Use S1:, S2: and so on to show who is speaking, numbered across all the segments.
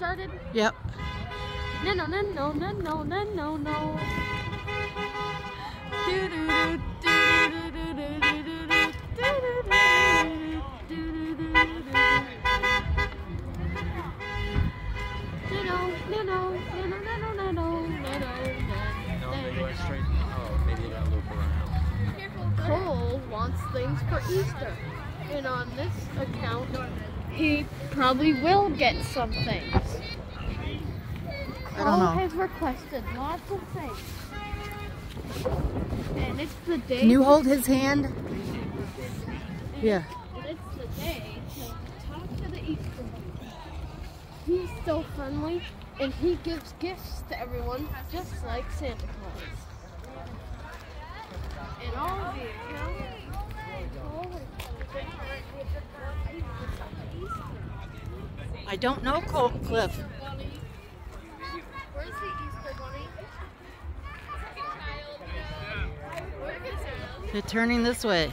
S1: started?
S2: Yep.
S1: No, no, no, no, no, no, no, no, no. Do-do-do, do-do-do-do-do-do-do, do-do-do-do-do-do-do-do. No, no, no, no, no, no, no, no, no, no, no,
S3: No,
S1: no,
S3: maybe
S1: no.
S3: went straight. Oh, maybe they got a loop around.
S1: Cole wants things for Easter. And on this account, he probably will get some things.
S2: I don't know.
S1: has requested lots of things. And it's the day.
S2: Can you hold his hand? Yeah.
S1: It's the day to talk to the Easter Bunny. He's so friendly, and he gives gifts to everyone, just like Santa Claus. And all of you, you know, Cole
S2: I don't know, Col- Cliff.
S1: Where's the Easter Bunny? Where is it?
S2: They're turning this way.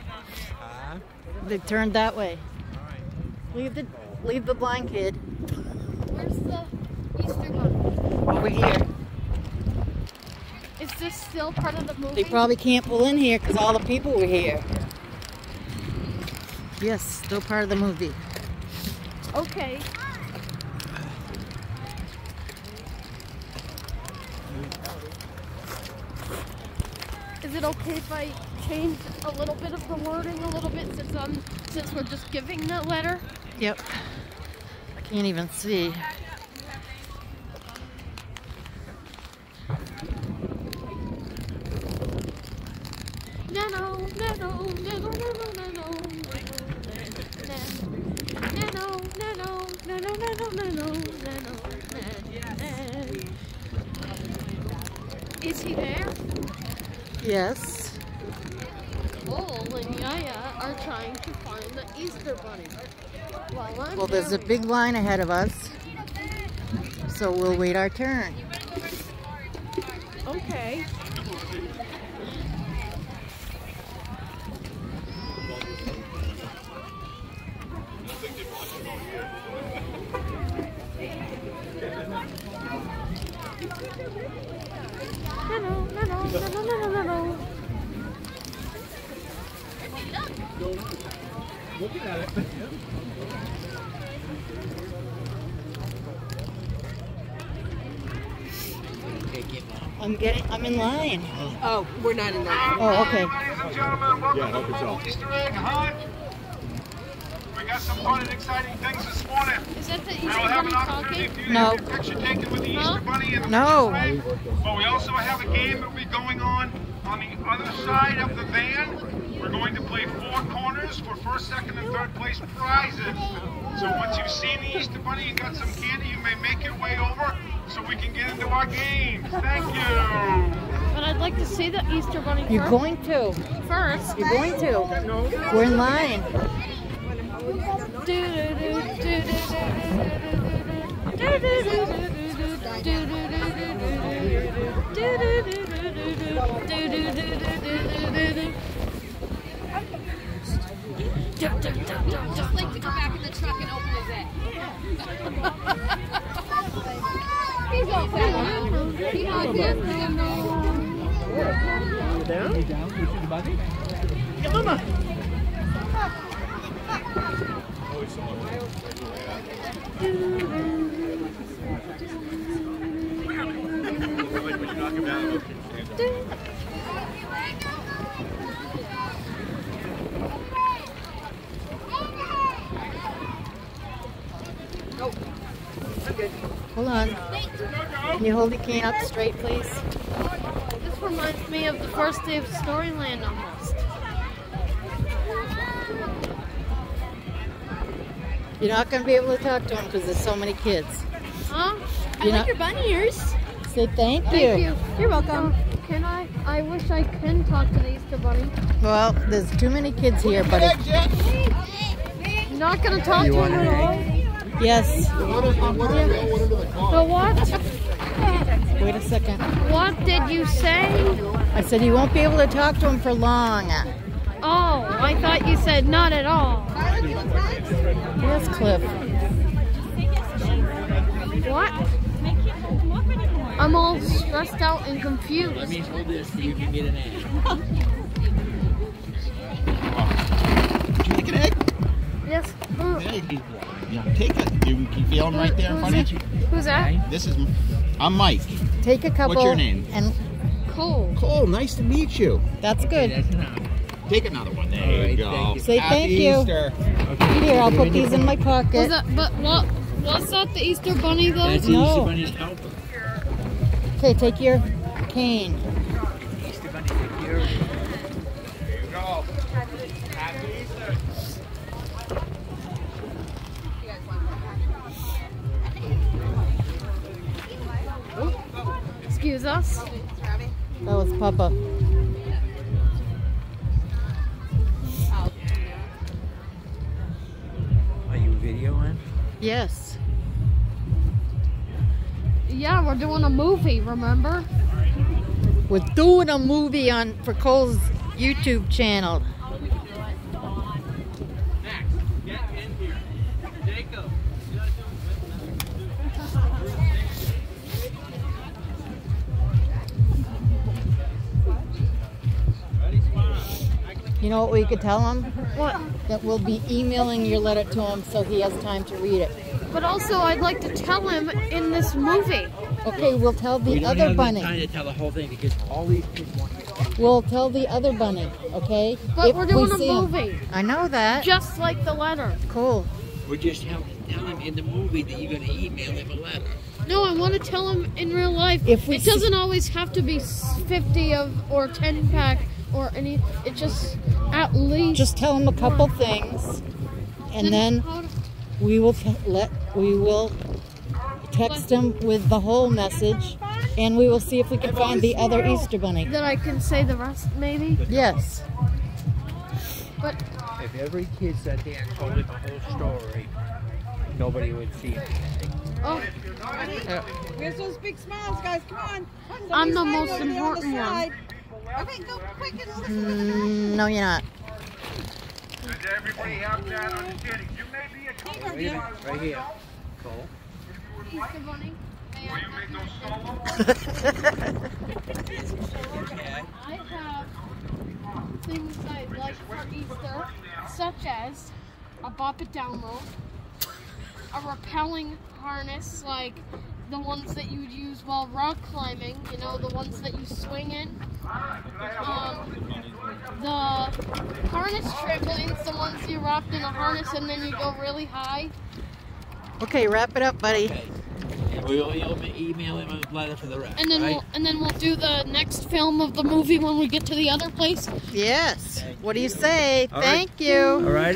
S2: They turned that way. Leave the leave the blind kid
S1: Where's the Easter Bunny?
S2: over here.
S1: Is this still part of the movie?
S2: They probably can't pull in here because all the people were here. Yes, still part of the movie.
S1: Okay. Is it okay if I change a little bit of the wording a little bit since I'm since we're just giving the letter?
S2: Yep. I can't even see.
S1: No no no no no no no no no Is he there?
S2: Yes.
S1: Cole and Yaya are trying to find the Easter Bunny. I'm
S2: Well, there's a big line ahead of us. So we'll wait our turn.
S1: Okay.
S2: I'm getting I'm in line.
S4: Oh, we're not in that.
S2: Oh, okay.
S5: Ladies and gentlemen, welcome
S6: Yeah,
S5: to the
S6: yourself.
S5: Easter egg hunt. We got some fun and exciting things this morning.
S1: Is that the Easter
S5: We will have an opportunity for you to
S2: No.
S5: have your picture taken with the
S1: Huh?
S5: Easter Bunny and the
S2: No.
S5: Easter egg. But we also have a game that will be going on on the other side of the van. We're going to play four corners for first, second, and third place prizes. So once you've seen the Easter Bunny and got some candy, you may make your way over so we can get into our games. Thank you.
S1: But I'd like to see the Easter Bunny
S2: You're going to.
S1: first.
S2: You're going to. No. We're in line do do do do do do do.
S4: Just like to go back in the truck and open his head. He's all fat. He not this
S1: man no.
S3: Down? Down? You see the body? Yeah, mama. Oh, he's so
S2: Hold on. Can you hold the cane up straight, please?
S1: This reminds me of the first day of Storyland almost.
S2: You're not going to be able to talk to him because there's so many kids.
S1: Huh?
S2: You're not-
S4: your bunny ears.
S2: Say thank you.
S1: Thank you.
S4: You're welcome.
S1: Can I? I wish I can talk to the Easter Bunny.
S2: Well, there's too many kids here, but it,
S1: You're not gonna talk to him at all.
S2: Yes.
S1: So what?
S2: Wait a second.
S1: What did you say?
S2: I said you won't be able to talk to him for long.
S1: Oh, I thought you said not at all.
S2: Yes, Cliff.
S1: What? I'm all stressed out and confused.
S3: Let me hold this so you can get an egg.
S6: Would you like an egg?
S1: Yes. Who,
S6: Egg. Yeah, take it. You, you feel him right there in front of you?
S1: who's that?
S6: This is. I'm Mike.
S2: Take a couple.
S6: What's your name?
S2: And
S1: Cole.
S6: Cole, nice to meet you.
S2: that's good.
S3: That's.
S6: Take another one. There
S3: All
S6: you go.
S3: thank you.
S2: Say
S6: Happy
S2: thank you.
S6: Easter.
S2: Here, I'll put these in my
S1: Was
S2: pocket.
S1: that? But what? Was that the Easter Bunny though?
S3: That's
S2: No.
S3: Easter Bunny's helper.
S2: Okay, take your cane.
S3: Easter Bunny's security.
S6: There you go.
S1: Excuse us.
S2: That was Papa.
S3: Are you videoing?
S2: Yes.
S1: Yeah, we're doing a movie. Remember?
S2: We're doing a movie on for Cole's YouTube channel. You know what we could tell him?
S1: What?
S2: That we'll be emailing your letter to him so he has time to read it.
S1: But also, I'd like to tell him in this movie.
S2: Okay, we'll tell
S3: We
S2: the
S3: don't
S2: other
S3: have
S2: bunny.
S3: the time to tell the whole thing because all these kids want to get
S2: We'll tell the other bunny, okay?
S1: But
S2: If
S1: we're
S2: we
S1: doing a
S2: see him.
S1: movie,
S2: I know that.
S1: just like the letter.
S2: Cool.
S3: We're just tell, tell him in the movie that you're going to email him a letter.
S1: No, I want to tell him in real life.
S2: If we
S1: it doesn't always have to be 50 of or 10 pack or any. It just at least.
S2: Just tell them a couple things, and then
S1: how to-
S2: we will let we will text them with the whole message, and we will see if we can find the other Easter bunny.
S1: that I can say the rest maybe.
S2: Yes.
S1: But
S3: If every kid sat there and told him the whole story, nobody would see anything.
S1: oh,
S7: Where's those big smiles, guys? Come on.
S1: I'm the most
S7: hiding over there on the
S1: important one.
S7: Side. Okay, go quick and listen to the
S2: Mm, no, you're not.
S5: Does everybody have that understanding? You may be a couple of
S7: Yeah.
S5: miles
S3: Right here.
S5: south,
S3: Cole.
S1: Easter bunny.
S5: Will you make those solo?
S3: Okay.
S1: I have things I'd like for Easter, such as a bop it down rope, a rappelling harness like the ones that you would use while rock climbing, you know, the ones that you swing in. Um, the harness trampolines, the ones you wrapped in a harness and then you go really high.
S2: Okay, wrap it up, buddy.
S3: Okay. And we'll you'll email him a letter for the rest.
S1: And then
S3: right?
S1: we'll and then we'll do the next film of the movie when we get to the other place.
S2: Yes. What do you say?
S3: All right.
S2: Thank you.
S3: Alrighty.